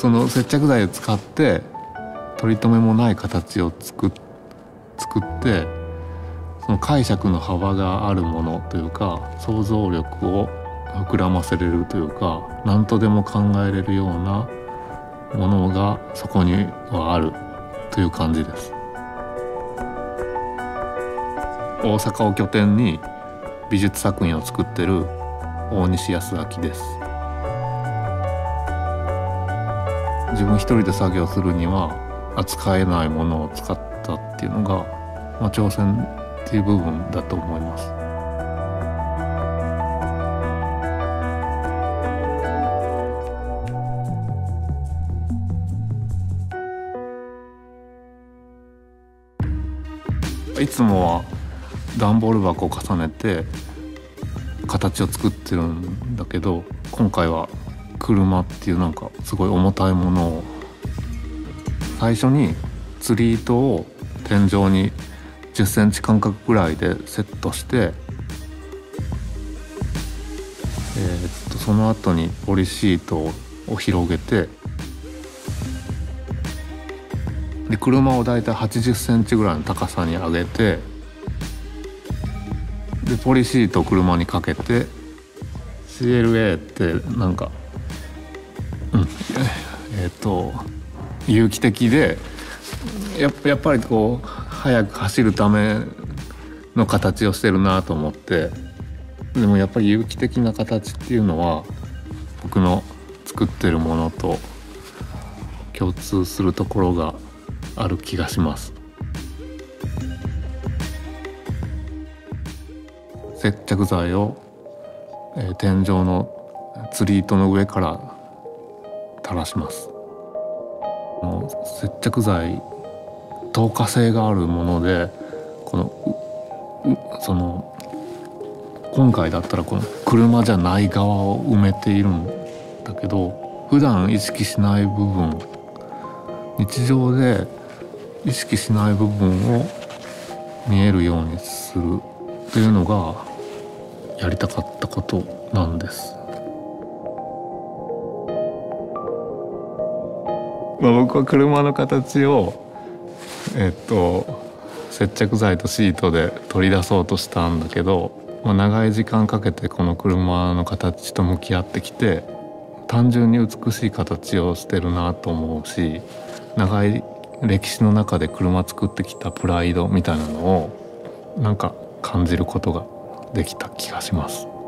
その接着剤を使って取り留めもない形を作作ってその解釈の幅があるものというか想像力を膨らませれるというか何とでも考えれるようなものがそこにはあるという感じです。大阪を拠点に美術作品を作ってる大西康明です。自分一人で作業するには扱えないものを使ったっていうのが、まあ、挑戦っていう部分だと思います。いつもは段ボール箱を重ねて形を作ってるんだけど今回は車っていうなんかすごい重たいものを最初に釣り糸を天井に10センチ間隔ぐらいでセットしてえー、っとその後にポリシートを広げてで車を大体80センチぐらいの高さに上げてでポリシートを車にかけて CLA ってなんかうん。えっ、と有機的でややっぱりこう速く走るための形をしてるなと思って。でもやっぱり有機的な形っていうのは僕の作ってるものと共通するところがある気がします。接着剤を、えー、天井の釣り糸の上から垂らします接着剤透過性があるものでこのその今回だったらこの車じゃない側を埋めているんだけど普段意識しない部分日常で意識しない部分を見えるようにするというのがやりたかったことなんです。まあ、僕は車の形をえっと接着剤とシートで取り出そうとしたんだけど、まあ、長い時間かけてこの車の形と向き合ってきて単純に美しい形をしてるなと思うし長い歴史の中で車作ってきたプライドみたいなのをなんか感じることができた気がします。